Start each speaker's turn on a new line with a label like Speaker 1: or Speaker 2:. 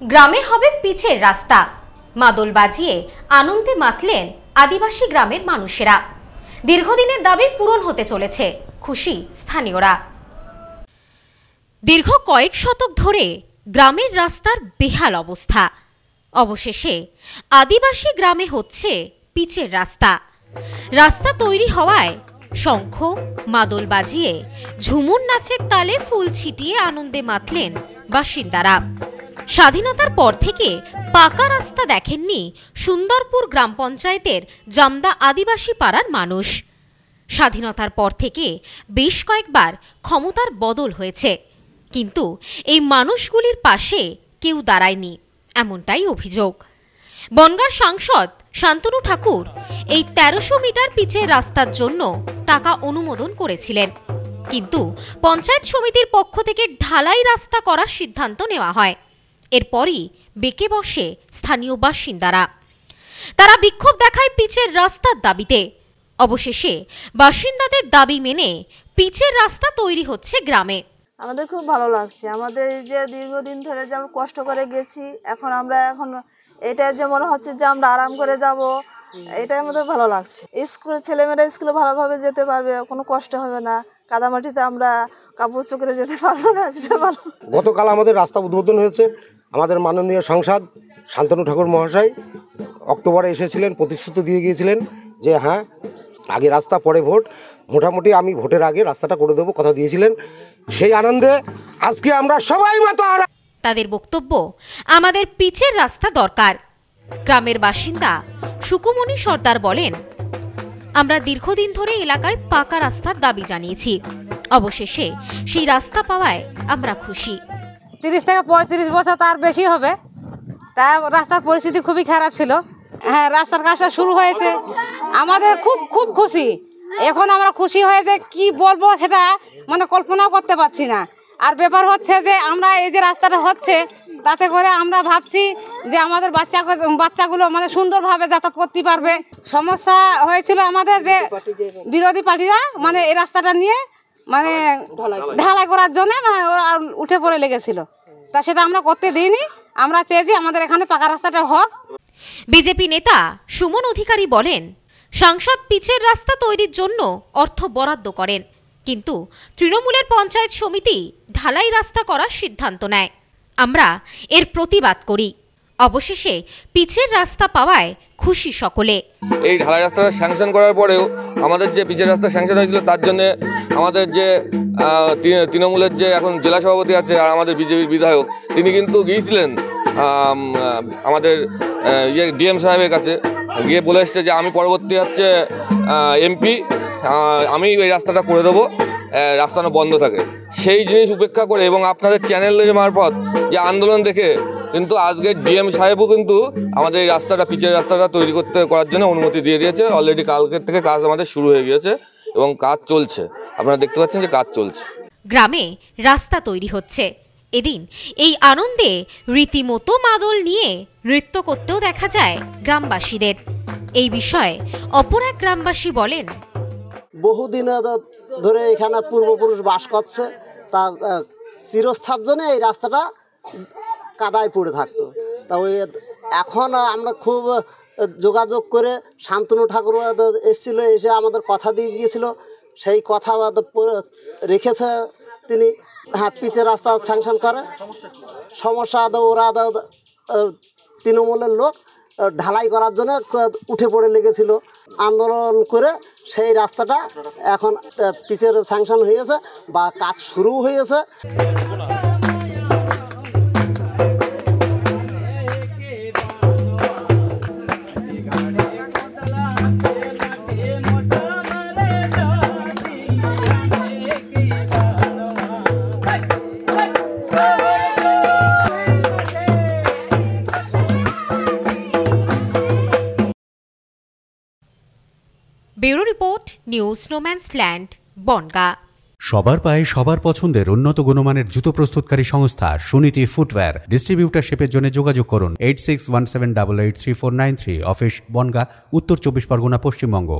Speaker 1: গ্রামে হবে পিচের রাস্তা। মাদল বাজিয়ে আনন্দে মাতলেন আদিবাসী গ্রামের মানুষেরা। দীর্ঘদিনের দাবি পূরণ হতে চলেছে, খুশি স্থানীয়রা। দীর্ঘ কয়েক শতক ধরে গ্রামের রাস্তার বেহাল অবস্থা। অবশেষে আদিবাসী গ্রামে হচ্ছে পিচের রাস্তা। রাস্তা তৈরি হওয়ায় শঙ্খ, মাদল বাজিয়ে ঝুমুর নাচের তালে ফুল ছিটিয়ে আনন্দে মাতলেন বাসিন্দারা। স্বাধীনতার পর থেকে পাকা রাস্তা দেখেননি সুন্দরপুর গ্রাম পঞ্চায়েতের জামদা আদিবাসী পাড়ার মানুষ। স্বাধীনতার পর থেকে বেশ কয়েকবার ক্ষমতার বদল হয়েছে। কিন্তু এই মানুষগুলির পাশে কেউ দাঁড়ায়নি, এমনটাই অভিযোগ। বনগাঁর সাংসদ শান্তনু ঠাকুর এই তেরোশো মিটার পিচের রাস্তার জন্য টাকা অনুমোদন করেছিলেন। কিন্তু পঞ্চায়েত সমিতির পক্ষ থেকে ঢালাই রাস্তা করার সিদ্ধান্ত নেওয়া হয়। এরপরই বেঁকে বসে স্থানীয় বাসিন্দারা। তারা বিক্ষোভ দেখায় পিচের রাস্তার দাবিতে। অবশেষে বাসিন্দাদের দাবি মেনে পিচের রাস্তা তৈরি হচ্ছে গ্রামে।
Speaker 2: আমাদের খুব ভালো লাগছে। আমাদের এই যে দীর্ঘদিন ধরে যে আমরা কষ্ট করে গেছি এখন আমরা এখন এটা যে মনে হচ্ছে যে আমরা আরাম করে যাব এটাই আমাদের ভালো লাগছে। স্কুল ছেলেমেয়েরা স্কুলে ভালোভাবে যেতে পারবে কোনো কষ্ট হবে না। কাদামাটিতে আমরা কাপড় চোখে যেতে পারব না সেটা ভালো।
Speaker 3: গতকাল আমাদের রাস্তা উদ্বোধন হয়েছে। আমাদের মাননীয় সংসদ শান্তনু ঠাকুর মহাশয় অক্টোবরে এসেছিলেন, প্রতিশ্রুতি দিয়ে গিয়েছিলেন যে হ্যাঁ আগে রাস্তা, পরে ভোট। মোটামুটি আমি ভোটের আগে রাস্তাটা করে দেবো কথা দিয়েছিলেন। সেই আনন্দে আজকে আমরা সবাই মতো
Speaker 1: তাদের বক্তব্য, আমাদের পিচের রাস্তা দরকার। গ্রামের বাসিন্দা সুকুমণি সর্দার বলেন, আমরা দীর্ঘদিন ধরে এলাকায় পাকা রাস্তার দাবি জানিয়েছি। অবশেষে সেই রাস্তা পাওয়ায় আমরা খুশি।
Speaker 4: তিরিশ থেকে পঁয়ত্রিশ বছর তার বেশি হবে। তা রাস্তার পরিস্থিতি খুবই খারাপ ছিল। হ্যাঁ রাস্তার কাজটা শুরু হয়েছে। আমাদের খুব খুব খুশি। এখন আমরা খুশি হয়েছে কি বলব সেটা মানে কল্পনাও করতে পারছি না। আর ব্যাপার হচ্ছে যে আমরা এই যে রাস্তাটা হচ্ছে, তাতে করে আমরা ভাবছি যে আমাদের বাচ্চা বাচ্চাগুলো মানে সুন্দরভাবে যাতায়াত করতে পারবে। সমস্যা হয়েছিল আমাদের যে বিরোধী পার্টিরা মানে এই রাস্তাটা নিয়ে মানে ঢালাই করার জন্য মানে ওরা উঠে পড়ে লেগেছিল। তা সেটা আমরা করতে দিইনি। আমরা চেয়েছি আমাদের এখানে পাকা রাস্তাটা হোক।
Speaker 1: বিজেপি নেতা সুমন অধিকারী বলেন সাংসদ পিচের রাস্তা তৈরির জন্য অর্থ বরাদ্দ করেন কিন্তু তৃণমূলের পঞ্চায়েত সমিতি ঢালাই রাস্তা করার সিদ্ধান্ত নেয়। আমরা এর প্রতিবাদ করি। অবশেষে পিচের রাস্তা পাওয়ায় খুশি সকলে।
Speaker 5: এই ঢালাই রাস্তাটা স্যাংশন করার পরেও আমাদের যে পিচের রাস্তা স্যাংশন হয়েছিল, তার জন্য আমাদের যে তৃণমূলের যে এখন জেলা সভাপতি আছে আর আমাদের বিজেপির বিধায়ক, তিনি কিন্তু গিয়েছিলেন আমাদের ইয়ে ডিএম সাহেবের কাছে। গিয়ে বলে এসছে যে, আমি পরবর্তী হচ্ছে এমপি আমি এই রাস্তাটা করে দেবো রাস্তাটা বন্ধ থাকে। সেই জিনিস উপেক্ষা করে এবং আপনাদের চ্যানেলের মারফত যে আন্দোলন দেখে কিন্তু আজকে ডিএম সাহেবও কিন্তু আমাদের এই রাস্তাটা পিচের রাস্তাটা তৈরি করতে করার জন্য অনুমতি দিয়ে দিয়েছে। অলরেডি কালকের থেকে কাজ আমাদের শুরু হয়ে গিয়েছে এবং কাজ চলছে। আপনারা দেখতে পাচ্ছেন যে কাজ চলছে।
Speaker 1: গ্রামে রাস্তা তৈরি হচ্ছে। এদিন এই আনন্দে রীতিমতো মাদল নিয়ে নৃত্য করতেও দেখা যায় গ্রামবাসীদের। এই বিষয়ে অপর এক গ্রামবাসী বলেন
Speaker 6: বহুদিন ধরে এখানে পূর্বপুরুষ বাস করছে। তা চিরস্থার জন্য এই রাস্তাটা কাদায় পড়ে থাকতো। তা ওই এখন আমরা খুব যোগাযোগ করে শান্তনু ঠাকুর এসেছিল, এসে আমাদের কথা দিয়ে গিয়েছিল। সেই কথা রেখেছে তিনি। হ্যাঁ পিচের রাস্তা স্যাংশন করে। সমস্যা আদৌ ওরা আদৌ তৃণমূলের লোক ঢালাই করার জন্য উঠে পড়ে লেগেছিল। আন্দোলন করে সেই রাস্তাটা এখন পিচের স্যাংশন হয়েছে বা কাজ শুরু হয়েছে।
Speaker 1: Bureau report, news snowman's land, Bangaon.
Speaker 7: সবার পায়ে সবার পছন্দের উন্নত গুণমানের জুতো প্রস্তুতকারী সংস্থা সুনীতি ফুটওয়্যার ডিস্ট্রিবিউটারশিপের জন্য যোগাযোগ করুন eight six one seven double eight three four nine three, office Bangaon, Uttar চব্বিশ পরগনা, পশ্চিমবঙ্গ।